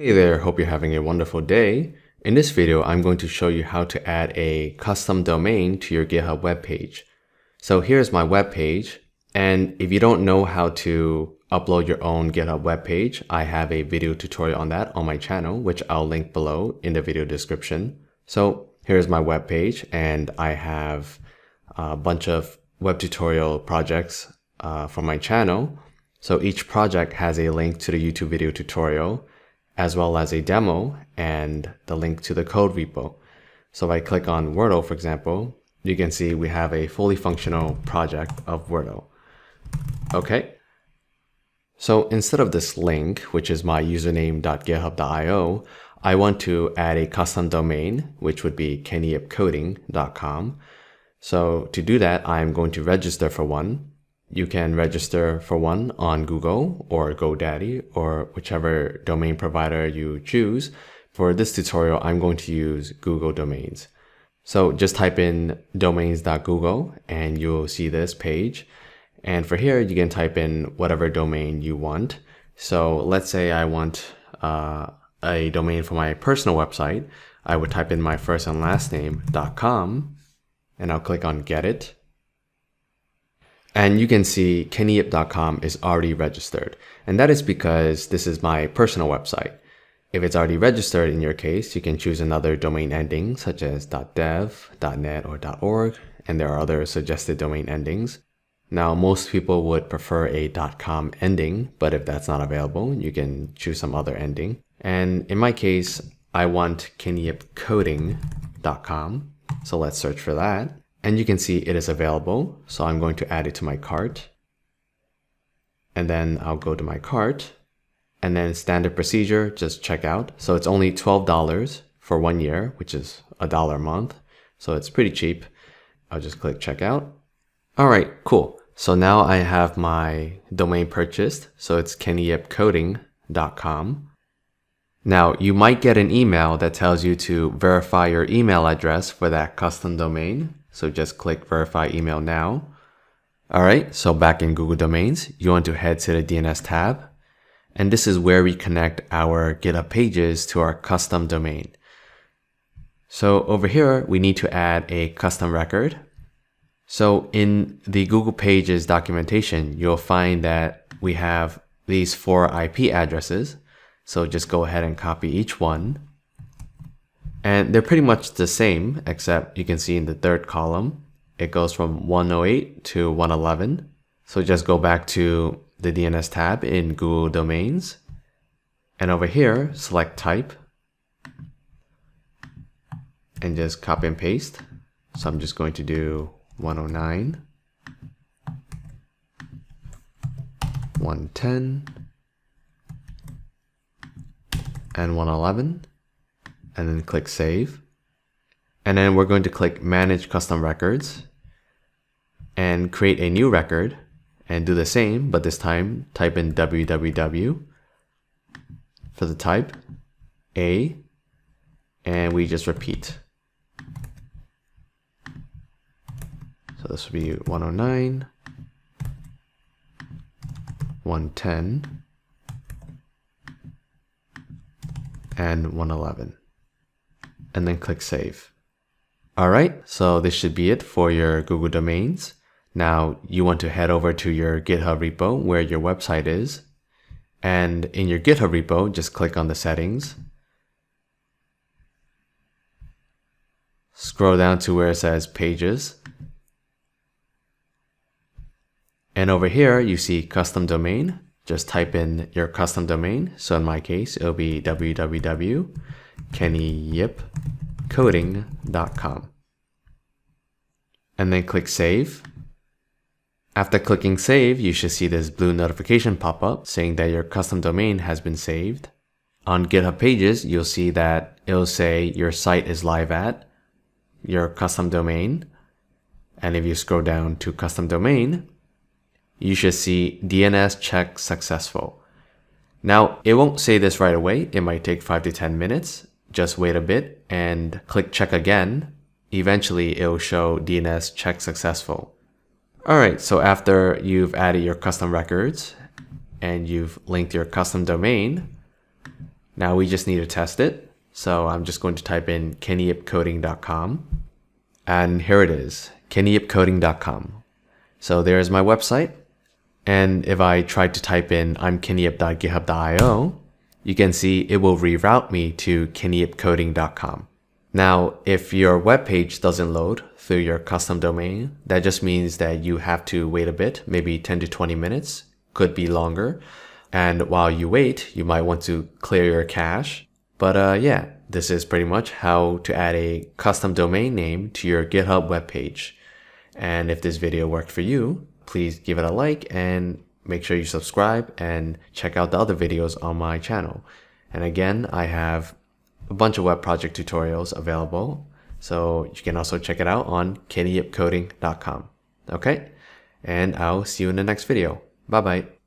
Hey there, hope you're having a wonderful day. In this video, I'm going to show you how to add a custom domain to your GitHub webpage. So here's my webpage, and if you don't know how to upload your own GitHub webpage, I have a video tutorial on that on my channel, which I'll link below in the video description. So here's my webpage, and I have a bunch of web tutorial projects uh, from my channel. So each project has a link to the YouTube video tutorial as well as a demo and the link to the code repo. So if I click on Wordle, for example, you can see we have a fully functional project of Wordle. Okay. So instead of this link, which is my username.github.io, I want to add a custom domain, which would be kennyyipcoding.com. So to do that, I'm going to register for one. You can register for one on Google or GoDaddy or whichever domain provider you choose. For this tutorial, I'm going to use Google Domains. So just type in domains.google and you'll see this page. And for here, you can type in whatever domain you want. So let's say I want uh, a domain for my personal website. I would type in my first and last name.com and I'll click on get it. And you can see kennyip.com is already registered. And that is because this is my personal website. If it's already registered in your case, you can choose another domain ending such as .dev, .net, or .org, and there are other suggested domain endings. Now, most people would prefer a .com ending, but if that's not available, you can choose some other ending. And in my case, I want kennyyipcoding.com, so let's search for that. And you can see it is available. So I'm going to add it to my cart. And then I'll go to my cart and then standard procedure, just check out. So it's only $12 for one year, which is a dollar a month. So it's pretty cheap. I'll just click checkout. All right, cool. So now I have my domain purchased. So it's kennyyipcoding.com. Now you might get an email that tells you to verify your email address for that custom domain. So just click verify email now. All right, so back in Google Domains, you want to head to the DNS tab. And this is where we connect our GitHub pages to our custom domain. So over here, we need to add a custom record. So in the Google Pages documentation, you'll find that we have these four IP addresses. So just go ahead and copy each one. And they're pretty much the same, except you can see in the third column, it goes from 108 to 111. So just go back to the DNS tab in Google Domains. And over here, select type. And just copy and paste. So I'm just going to do 109, 110, and 111 and then click save. And then we're going to click manage custom records and create a new record and do the same, but this time type in www for the type, A, and we just repeat. So this would be 109, 110, and 111 and then click save. Alright, so this should be it for your Google domains. Now you want to head over to your GitHub repo where your website is. And in your GitHub repo, just click on the settings. Scroll down to where it says pages. And over here, you see custom domain. Just type in your custom domain. So in my case, it'll be www kennyyipcoding.com. And then click Save. After clicking Save, you should see this blue notification pop up saying that your custom domain has been saved. On GitHub Pages, you'll see that it'll say your site is live at your custom domain. And if you scroll down to custom domain, you should see DNS check successful. Now, it won't say this right away. It might take 5 to 10 minutes just wait a bit and click check again. Eventually it will show DNS check successful. Alright, so after you've added your custom records and you've linked your custom domain, Now we just need to test it. So I'm just going to type in kennyyipcoding.com And here it is, kennyyipcoding.com. So there's my website. And if I try to type in I'm kennyyip.github.io, you can see it will reroute me to kennyyipcoding.com. Now, if your web page doesn't load through your custom domain, that just means that you have to wait a bit, maybe 10 to 20 minutes, could be longer. And while you wait, you might want to clear your cache. But uh, yeah, this is pretty much how to add a custom domain name to your GitHub webpage. And if this video worked for you, please give it a like and make sure you subscribe and check out the other videos on my channel. And again, I have a bunch of web project tutorials available. So you can also check it out on kennyyipcoding.com. Okay? And I'll see you in the next video. Bye bye.